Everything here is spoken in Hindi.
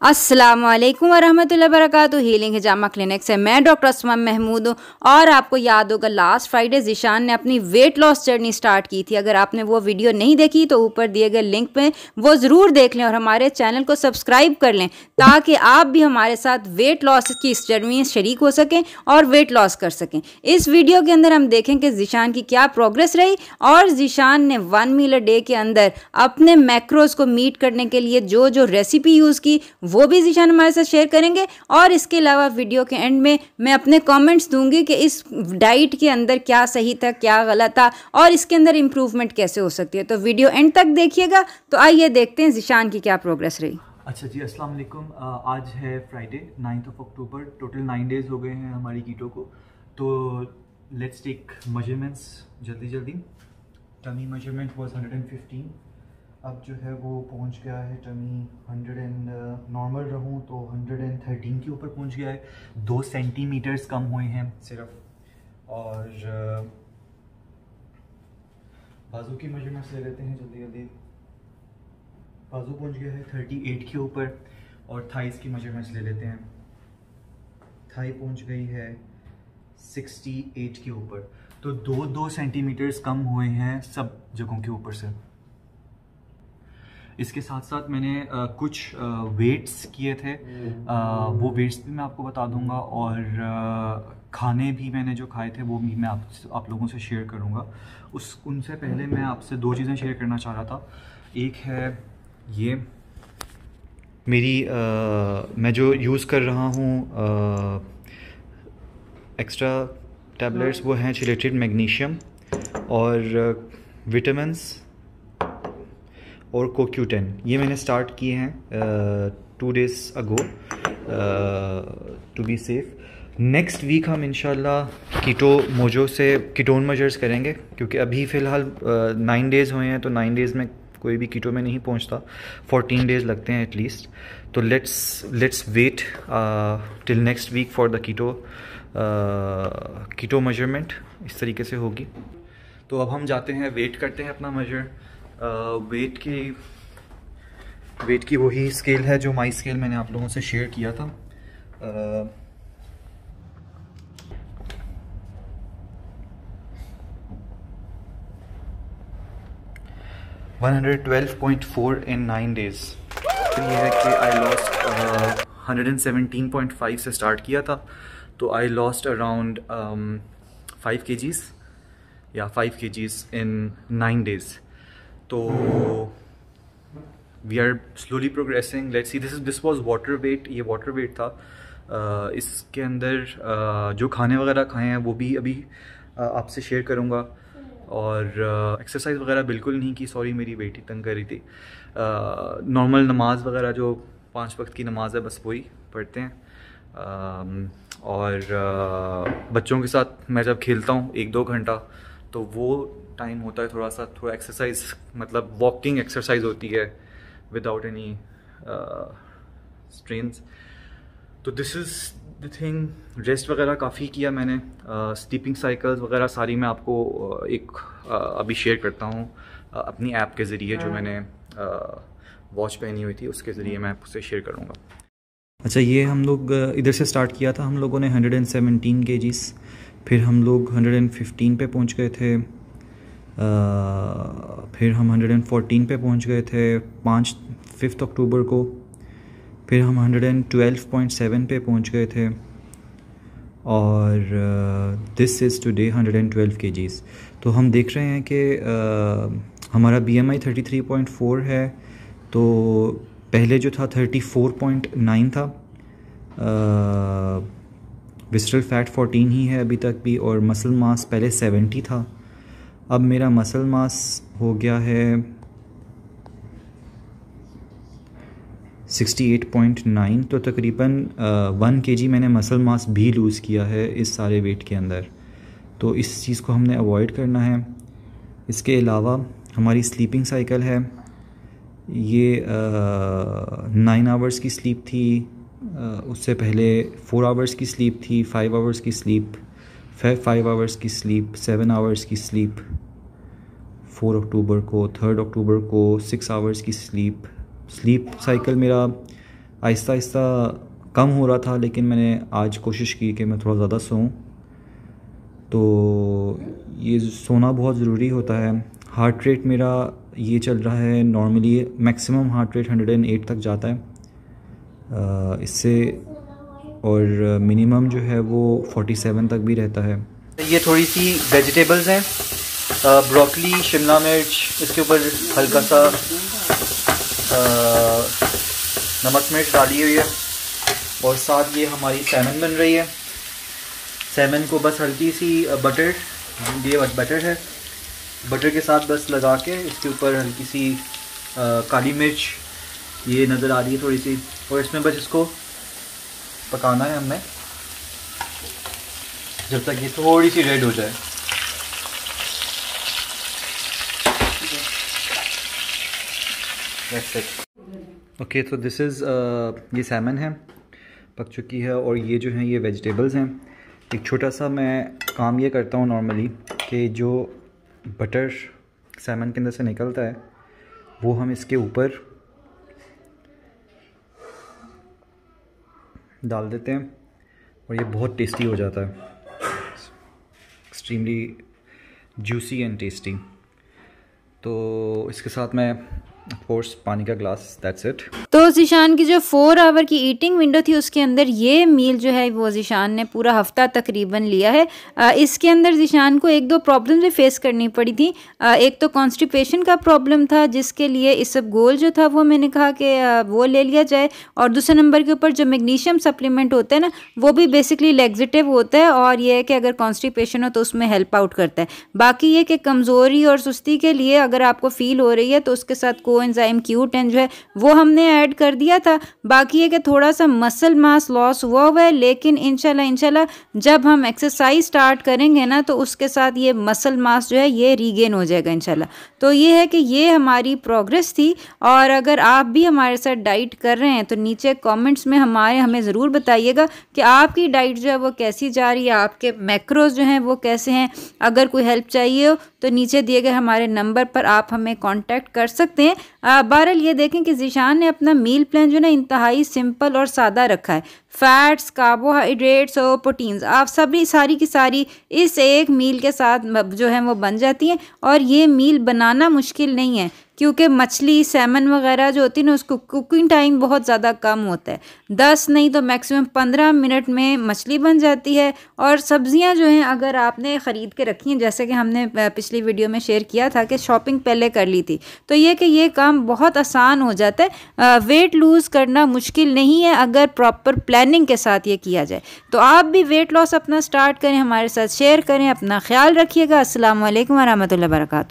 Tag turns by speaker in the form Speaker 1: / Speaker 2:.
Speaker 1: अस्सलाम वालेकुम वरहमतुल्लाहि वबरकातुहू। हीलिंग हिजामा क्लिनिक से मैं डॉक्टर असमा महमूद हूँ और आपको याद होगा लास्ट फ्राइडे जिशान ने अपनी वेट लॉस जर्नी स्टार्ट की थी। अगर आपने वो वीडियो नहीं देखी तो ऊपर दिए गए लिंक पे वो ज़रूर देख लें और हमारे चैनल को सब्सक्राइब कर लें ताकि आप भी हमारे साथ वेट लॉस की इस जर्नी में शरीक हो सकें और वेट लॉस कर सकें। इस वीडियो के अंदर हम देखें कि जिशान की क्या प्रोग्रेस रही और जिशान ने वन मील डे के अंदर अपने मैक्रोज को मीट करने के लिए जो जो रेसिपी यूज़ की वो भी जीशान हमारे साथ शेयर करेंगे। और इसके अलावा वीडियो के एंड में मैं अपने कमेंट्स दूँगी कि इस डाइट के अंदर क्या सही था, क्या गलत था और इसके अंदर इम्प्रूवमेंट कैसे हो सकती है। तो वीडियो एंड तक देखिएगा। तो आइए देखते हैं जीशान की क्या प्रोग्रेस रही।
Speaker 2: अच्छा जी वालेकुम। आज है Friday ninth of October total nine days हो गए हैं हमारी कीटो को। तो लेट्स टेक मेजरमेंट्स जल्दी जल्दी टमी मेज़रमेंट वाज 115 अब जो है वो पहुँच गया है टमी 100 एंड नॉर्मल रहूँ तो 113 के ऊपर पहुँच गया है। दो सेंटीमीटर्स कम हुए हैं सिर्फ़। और uh, बाजू की मेजरमेंट्स ले लेते हैं जल्दी जल्दी। बाजू पहुँच गया है 38 के ऊपर और थाइस की मेजरमेंट्स ले लेते हैं। थाई पहुँच गई है 68 के ऊपर। तो दो दो सेंटीमीटर्स कम हुए हैं सब जगहों के ऊपर से। इसके साथ साथ मैंने आ, कुछ वेट्स किए थे। आ, वो वेट्स भी मैं आपको बता दूँगा और आ, खाने भी मैंने जो खाए थे वो भी मैं आप आप लोगों से शेयर करूँगा। उस उनसे पहले मैं आपसे दो चीज़ें शेयर करना चाह रहा था। एक है ये मेरी आ, मैं जो यूज़ कर रहा हूँ एक्स्ट्रा टैबलेट्स वो हैं चिलेटेड मैग्नीशियम और विटामिन्स और कोक्यूटेन ये मैंने स्टार्ट किए हैं two days ago to be safe next week हम इनशाला कीटो मोजो से कीटोन मजर्स करेंगे, क्योंकि अभी फ़िलहाल नाइन डेज़ हुए हैं तो नाइन डेज़ में कोई भी कीटो में नहीं पहुँचता। फोर्टीन डेज़ लगते हैं एटलीस्ट तो let's let's wait till next week for the keto keto measurement इस तरीके से होगी। तो अब हम जाते हैं वेट करते हैं अपना मेजर वेट की वेट की वही स्केल है जो माई स्केल मैंने आप लोगों से शेयर किया था। One hundred twelve point four in nine days फिर ये है कि I lost hundred and point five से स्टार्ट किया था। तो I lost around five k जीज या five k gs in nine days तो we are slowly progressing let's see this is this was water weight ये वाटर वेट था. Uh, इसके अंदर uh, जो खाने वगैरह खाए हैं वो भी अभी uh, आपसे शेयर करूँगा. और एक्सरसाइज uh, वगैरह बिल्कुल नहीं की सॉरी मेरी बेटी तंग कर रही थी. नॉर्मल uh, नमाज़ वगैरह जो पाँच वक्त की नमाज़ है बस वही पढ़ते हैं. Uh, और uh, बच्चों के साथ मैं जब खेलता हूँ एक दो घंटा तो वो टाइम होता है थोड़ा सा थोड़ा एक्सरसाइज मतलब वॉकिंग एक्सरसाइज होती है विदाउट एनी स्ट्रेंस तो this is the thing rest वगैरह काफ़ी किया मैंने। स्लीपिंग uh, साइकिल्स वगैरह सारी मैं आपको uh, एक uh, अभी शेयर करता हूँ uh, अपनी ऐप के ज़रिए जो मैंने वॉच uh, पहनी हुई थी उसके ज़रिए मैं आपसे शेयर करूँगा। अच्छा ये हम लोग इधर से स्टार्ट किया था। हम लोगों ने 117 केजीज़ फिर हम लोग 115 पे पहुँच गए थे। आ, फिर हम 114 पे पहुँच गए थे पाँच फिफ्थ अक्टूबर को। फिर हम 112.7 पे पहुँच गए थे। और दिस इज़ टुडे 112 केजीज़। तो हम देख रहे हैं कि हमारा B M I thirty three point four है। तो पहले जो था थर्टी फोर पॉइंट नाइन था। विस्ट्रल फैट फोर्टीन ही है अभी तक भी और मसल मास पहले सेवेंटी था। अब मेरा मसल मास हो गया है 68.9 तो तकरीबन वन के जी मैंने मसल मास भी लूज़ किया है इस सारे वेट के अंदर। तो इस चीज़ को हमने अवॉइड करना है। इसके अलावा हमारी स्लीपिंग साइकिल है। ये नाइन आवर्स की स्लीप थी। उससे पहले फोर आवर्स की स्लीप थी फाइव आवर्स की स्लीप फाइव आवर्स की स्लीप सेवन आवर्स की स्लीप फोर अक्टूबर को थर्ड अक्टूबर को सिक्स आवर्स की स्लीप स्लीप साइकिल मेरा आहिस्ता आहिस्ता कम हो रहा था, लेकिन मैंने आज कोशिश की कि मैं थोड़ा ज़्यादा सोऊं। तो ये सोना बहुत ज़रूरी होता है। हार्ट रेट मेरा ये चल रहा है नॉर्मली मैक्सिमम हार्ट रेट 108 तक जाता है। इससे और मिनिमम जो है वो 47 तक भी रहता है। ये थोड़ी सी वेजिटेबल्स हैं। ब्रोकली शिमला मिर्च इसके ऊपर हल्का सा आ, नमक मिर्च डाली हुई है। और साथ ये हमारी सैमन बन रही है। सैमन को बस हल्की सी बटर ये बटर है। बटर के साथ बस लगा के इसके ऊपर हल्की सी आ, काली मिर्च ये नज़र आ रही है थोड़ी सी, और इसमें बस इसको पकाना है हमने। जब तक ये थोड़ी सी रेड हो जाए। ओके तो दिस इज़ ये सैमन है, पक चुकी है, और ये जो हैं, ये वेजिटेबल्स हैं। एक छोटा सा मैं काम ये करता हूँ नॉर्मली कि जो बटर सैमन के अंदर से निकलता है, वो हम इसके ऊपर डाल देते हैं और ये बहुत टेस्टी हो जाता है। एक्सट्रीमली जूसी एंड टेस्टी तो इसके साथ मैं कोर्स पानी का ग्लास दैट्स इट
Speaker 1: तो जिशान की जो फोर आवर की ईटिंग विंडो थी उसके अंदर ये मील जो है वो जिशान ने पूरा हफ़्ता तकरीबन लिया है। आ, इसके अंदर जिशान को एक दो प्रॉब्लम भी फेस करनी पड़ी थी। आ, एक तो कॉन्स्टिपेशन का प्रॉब्लम था जिसके लिए इस सब गोल जो था वो मैंने कहा कि वो ले लिया जाए। और दूसरे नंबर के ऊपर जो मैग्नीशियम सप्लीमेंट होता है ना वो भी बेसिकली लेग्जिटिव होता है और ये है कि अगर कॉन्स्टिपेशन हो तो उसमें हेल्प आउट करता है। बाकी ये कि कमज़ोरी और सुस्ती के लिए अगर आपको फील हो रही है तो उसके साथ को एंजाइम क्यू टेन जो है वो हमने ऐड कर दिया था। बाकी है कि थोड़ा सा मसल मास लॉस हुआ हुआ है, लेकिन इनशाला इनशाला जब हम एक्सरसाइज स्टार्ट करेंगे ना तो उसके साथ ये मसल मास जो है, ये रीगेन हो जाएगा इनशाला तो ये है कि ये हमारी प्रोग्रेस थी, और अगर आप भी हमारे साथ डाइट कर रहे हैं तो नीचे कमेंट्स में हमारे, हमें ज़रूर बताइएगा कि आपकी डाइट जो है, वो कैसी जा रही है, आपके मैक्रोज जो हैं, वो कैसे हैं। अगर कोई हेल्प चाहिए हो तो नीचे दिए गए हमारे नंबर पर आप हमें कांटेक्ट कर सकते हैं। बहरहाल ये देखें कि जीशान ने अपना मील प्लान जो ना, इंतहाई सिंपल और सादा रखा है। फैट्स कार्बोहाइड्रेट्स और प्रोटीन्स आप सभी सारी की सारी इस एक मील के साथ जो है वो बन जाती हैं। और ये मील बनाना मुश्किल नहीं है। क्योंकि मछली सैमन वगैरह जो होती है ना, उसको कुकिंग टाइम बहुत ज़्यादा कम होता है। दस नहीं तो मैक्सिमम पंद्रह मिनट में मछली बन जाती है और सब्ज़ियाँ जो हैं, अगर आपने ख़रीद के रखी हैं, जैसे कि हमने पिछली वीडियो में शेयर किया था कि शॉपिंग पहले कर ली थी तो ये कि ये काम बहुत आसान हो जाता है। वेट लूज़ करना मुश्किल नहीं है अगर प्रॉपर प्लानिंग के साथ ये किया जाए। तो आप भी वेट लॉस अपना स्टार्ट करें, हमारे साथ शेयर करें, अपना ख्याल रखिएगा। असल वरहमल वर्का